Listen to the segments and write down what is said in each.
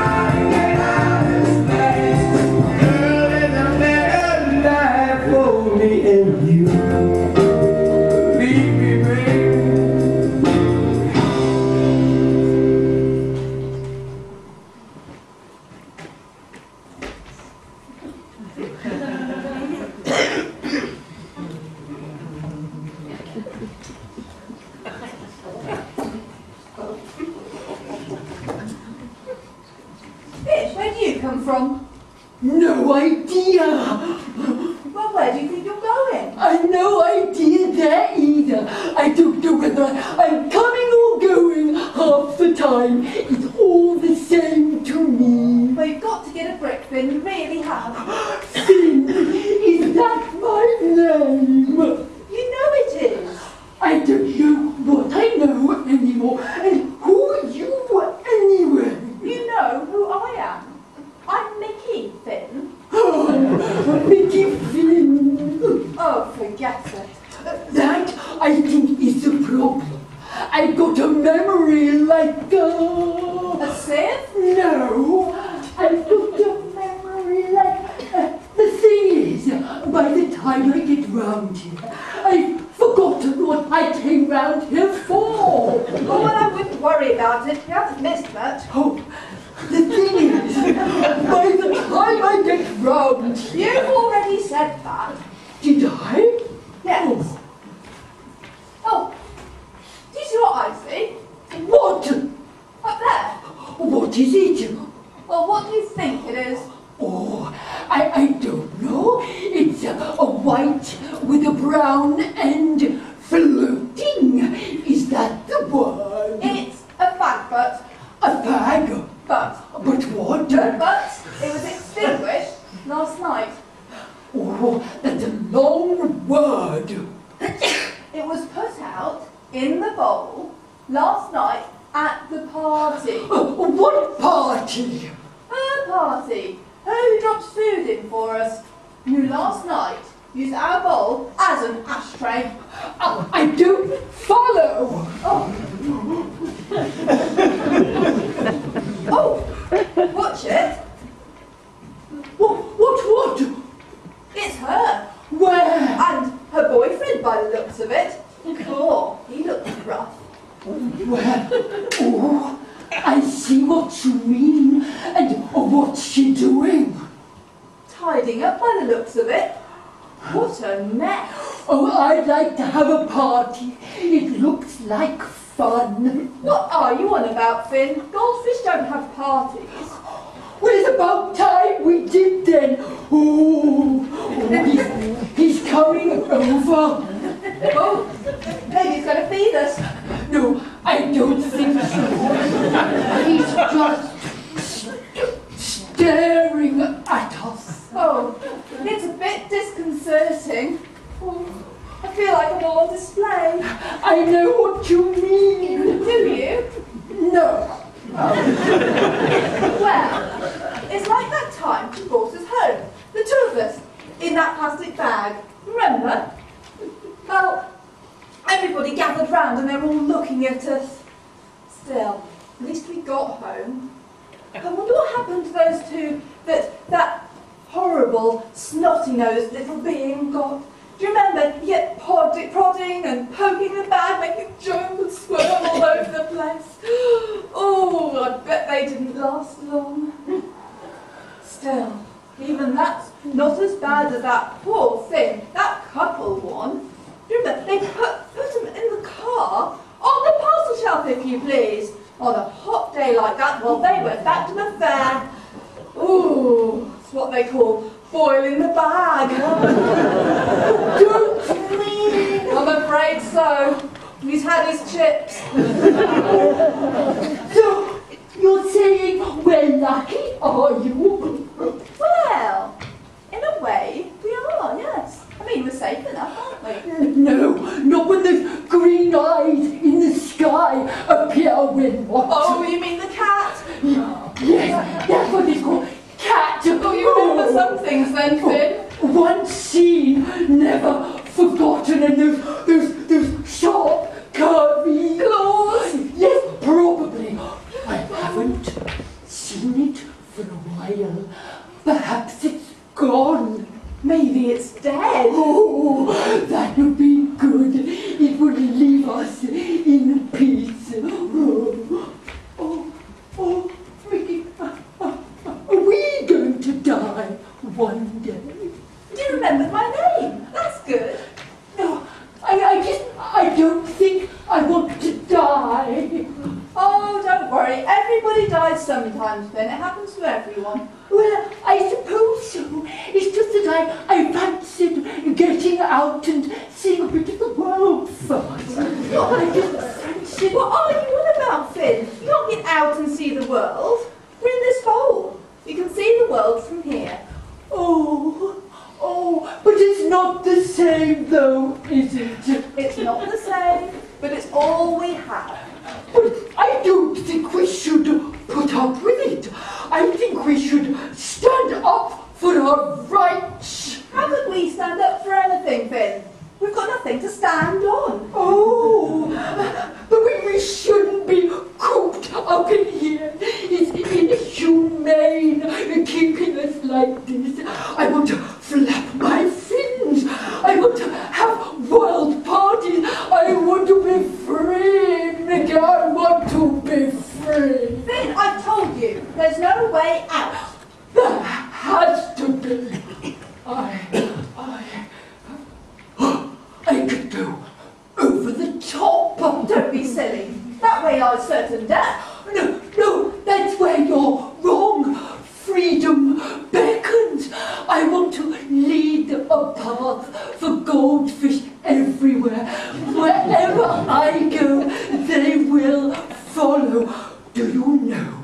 I get out all the same to me. We've got to get a brick, Finn, we really have. Finn, is that my name? You know it is. I don't know what I know anymore, and who are you anyway? You know who I am. I'm Mickey Finn. Oh, Mickey Finn. Oh, forget it. That, I think, is the problem. I've got a memory like a no, I looked up memory Like Uh, the thing is, by the time I get round here, I've forgotten what I came round here for. Oh, well, I wouldn't worry about it. You haven't missed much. Oh, the thing is, by the time I get round You've already said that. Did I? Yes. Oh. What is it? Well, what do you think it is? Oh, I, I don't know. It's a, a white with a brown end Party. Oh, what party? A party. Who drops food in for us? You last night used our bowl as an ashtray. Oh, I do follow. Oh. oh, watch it. What, what, what? It's her. Where? And her boyfriend by the looks of it. Oh, he looks rough. Well, oh, I see what you mean. And what's she doing? Tidying up by the looks of it. What a mess. Oh, I'd like to have a party. It looks like fun. What are you on about, Finn? Goldfish don't have parties. Well, it's about time we did then. Oh, he's, he's coming over. Oh, he's going to feed us. No, I don't think so. He's just staring at us. Oh, it's a bit disconcerting. Oh, I feel like I'm all on display. I know what you mean. Do you? No. Oh. well, it's like that time she brought us home. The two of us, in that plastic bag. Remember? Well, Everybody gathered round and they were all looking at us. Still, at least we got home. I wonder what happened to those two that that horrible, snotty-nosed little being got. Do you remember? Yet, prodding and poking the bag, making jump and squirm all over the place. Oh, I bet they didn't last long. Still, even that's not as bad as that poor thing, that couple one. Do you remember? They put car on the parcel shelf, if you please. On a hot day like that, well, they went back to the fair. Ooh, it's what they call boiling the bag. Don't me. I'm afraid so. He's had his chips. so, you're saying we're lucky, are you? then one scene never forgotten, and those. I, I fancied getting out and seeing a bit of the world first. I just fancied... What are you on about, Finn? You can't get out and see the world. We're in this hole. You can see the world from here. Oh, oh, but it's not the same though, is it? It's not the same, but it's all we have. But I don't think we should put up with it. I think we should stand up for our rights. How could we stand up for anything, Finn? We've got nothing to stand on. Oh, but we, we shouldn't be cooped up in here. It's inhumane keeping us like this. I want to flap my fins. I want to have world parties. I want to be free, Mickey. I want to be free. Finn, I've told you, there's no way out. There has to be. I, I, I could go over the top. Don't be silly. That way lies certain death. No, no, that's where you're wrong. Freedom beckons. I want to lead for goldfish everywhere. Wherever I go, they will follow. Do you know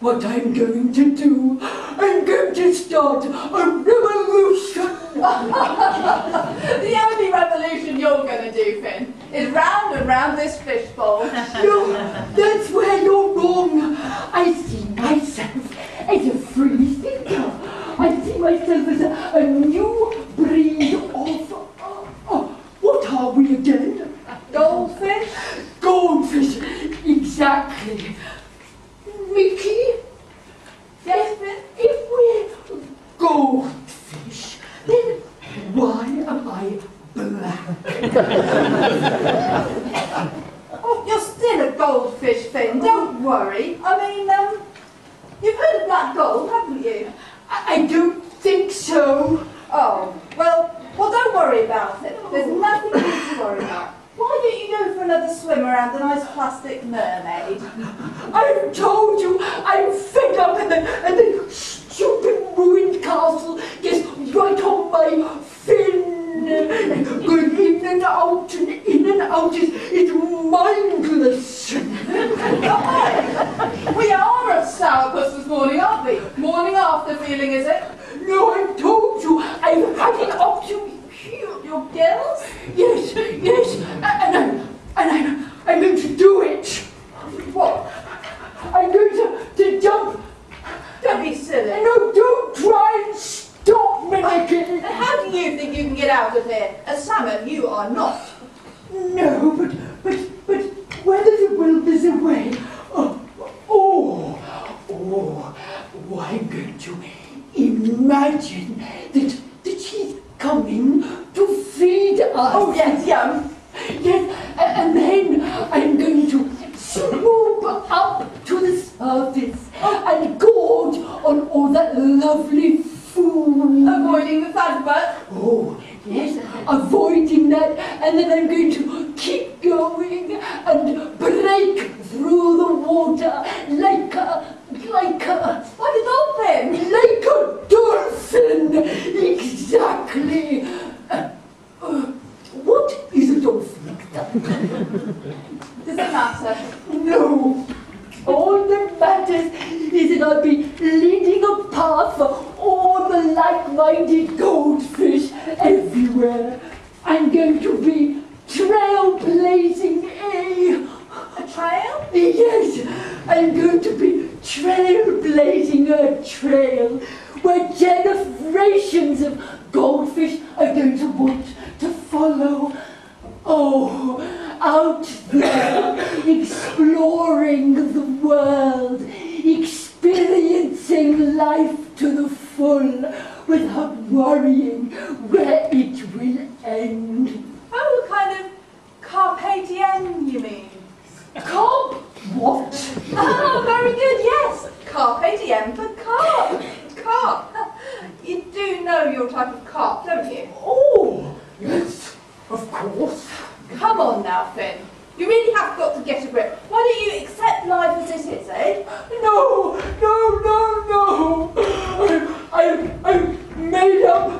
what I'm going to do? I'm going to start a revolution. the only revolution you're going to do, Finn, is round and round this fishbowl. No, that's where you're wrong. I see myself as a free thinker. I see myself as a, a new breed of. Uh, uh, what are we again? Goldfish? Goldfish, exactly. Mickey, Yes, Finn? if we're goldfish, then why am I black? Oh, you're still a goldfish, Finn. Don't worry. I mean, um, you've heard of black gold, haven't you? I, I don't think so. Oh, well, well, don't worry about it. There's nothing you need to worry about. Why don't you go for another swim around a nice plastic mermaid? I've told you, I'm fed up and the, and the stupid ruined castle gets right on my fin. Going in and out and in and out is, is mindless. we are a sourpuss this morning, aren't we? Morning after feeling, is it? No, I've told you, I've had it up to here. Your gills? Yes, yes, and I'm, and I'm, I'm going to do it. What? I'm going to, to jump. Don't be silly. No, don't try and stop And how do you think you can get out of here? A salmon, you are not. No, but, but, but where there's a will, there's a way. Uh, oh, oh, oh, oh, I'm going to imagine that, that she's coming to feed us. Oh, yes, yum. Yes, and then I'm going to swoop up to the surface oh. and gorge on all that lovely food. Avoiding the fag butt. Oh, yes, avoiding that, and then I'm going to keep going and break through the water like a, like a, Like a dolphin. like a dolphin. Exactly. Uh, uh, what is a dolphin? Does it matter? No. All that matters is that I'll be leading a path for all the like-minded goldfish everywhere. I'm going to be trailblazing a... A trail? Yes, I'm going to be trailblazing a trail where generations of goldfish are going to want to follow. Oh, out there, exploring the world, experiencing life to the full without worrying where it will end. Oh, kind of carpe diem, you mean? Carp what? Ah, very good, yes. Carpe diem for carp. Carp. You do know your type of carp, don't you? Oh, yes, of course. Come on now, Finn. You really have got to get a grip. Why don't you accept life as it is, eh? No, no, no, no. I, I, I made up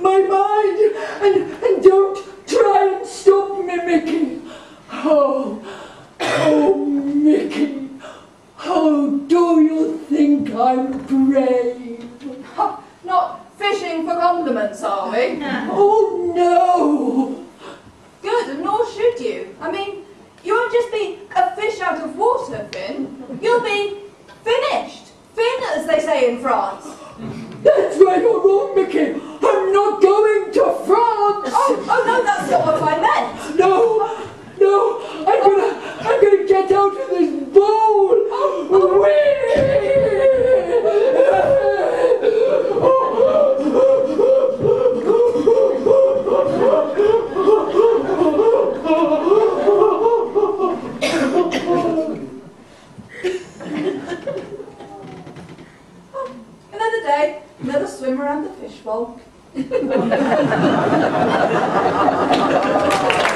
my mind and, and don't try and stop me, Mickey. Oh, oh, Mickey. How do you think I'm brave? Ha, Not fishing for compliments, are we? Oh, no. Good, and nor should you. I mean, you won't just be a fish out of water, Finn. You'll be finished. Fin, as they say in France. That's where you're wrong, Mickey. I'm not going to France. Oh, oh no, that's not what I meant. Another let us swim around the fishbowl.